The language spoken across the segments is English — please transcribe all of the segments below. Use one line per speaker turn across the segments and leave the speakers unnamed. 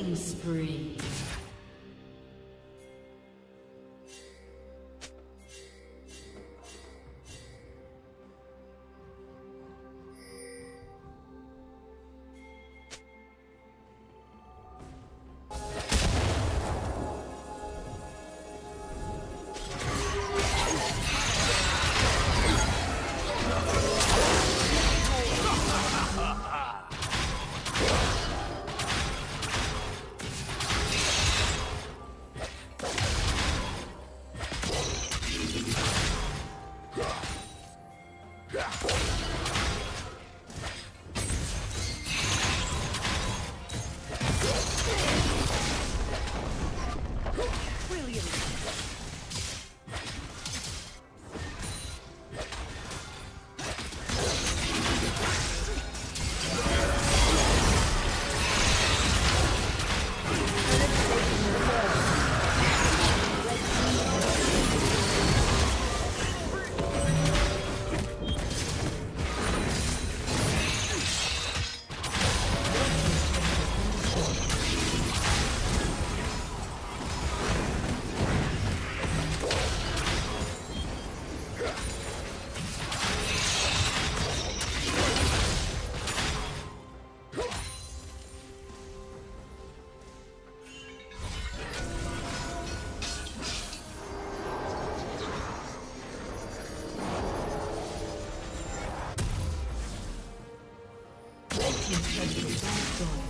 Killing spree. team has been.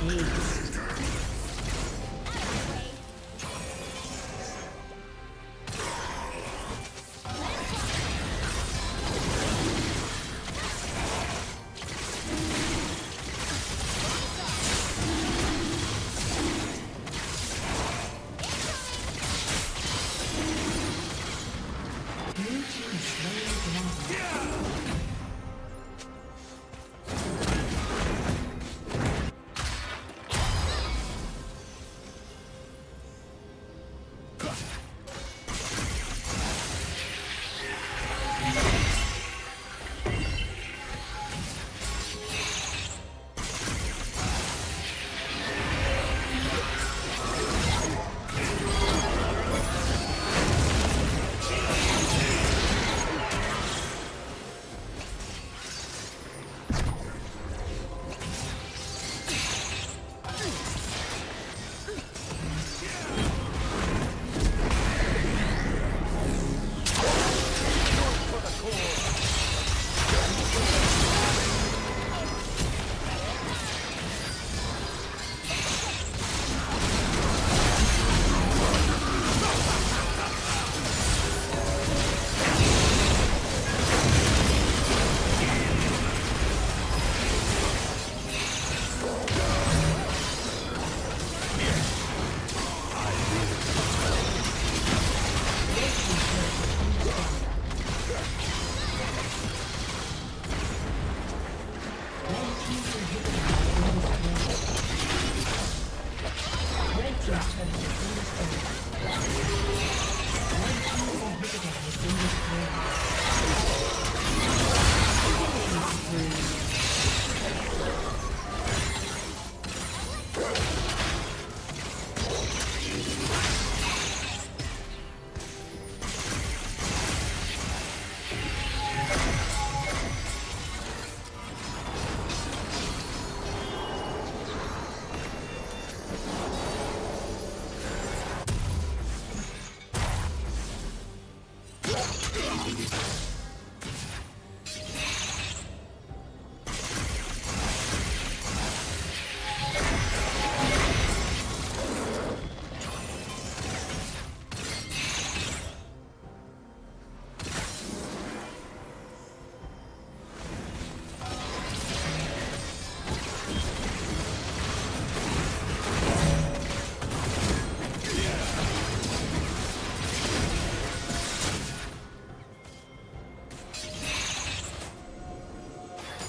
Ace.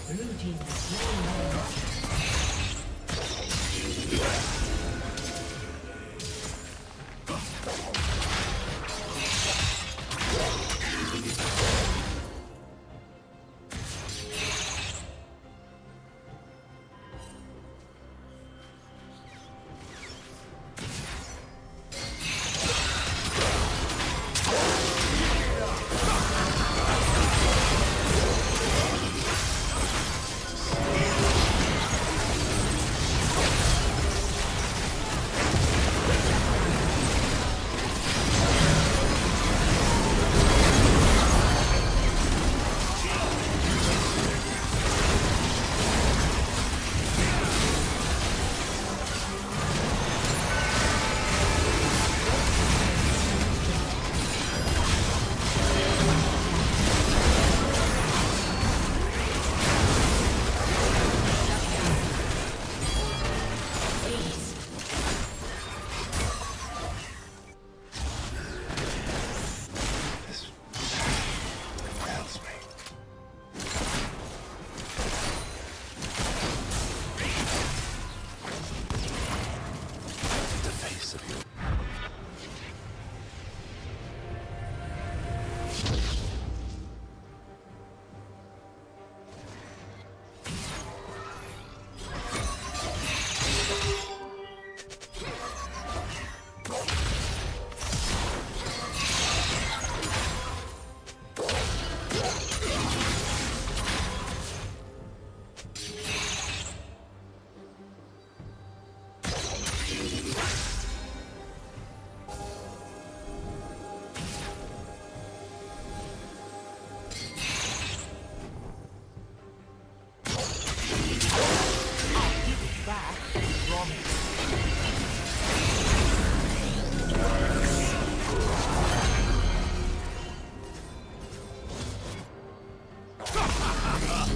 Blue team has slain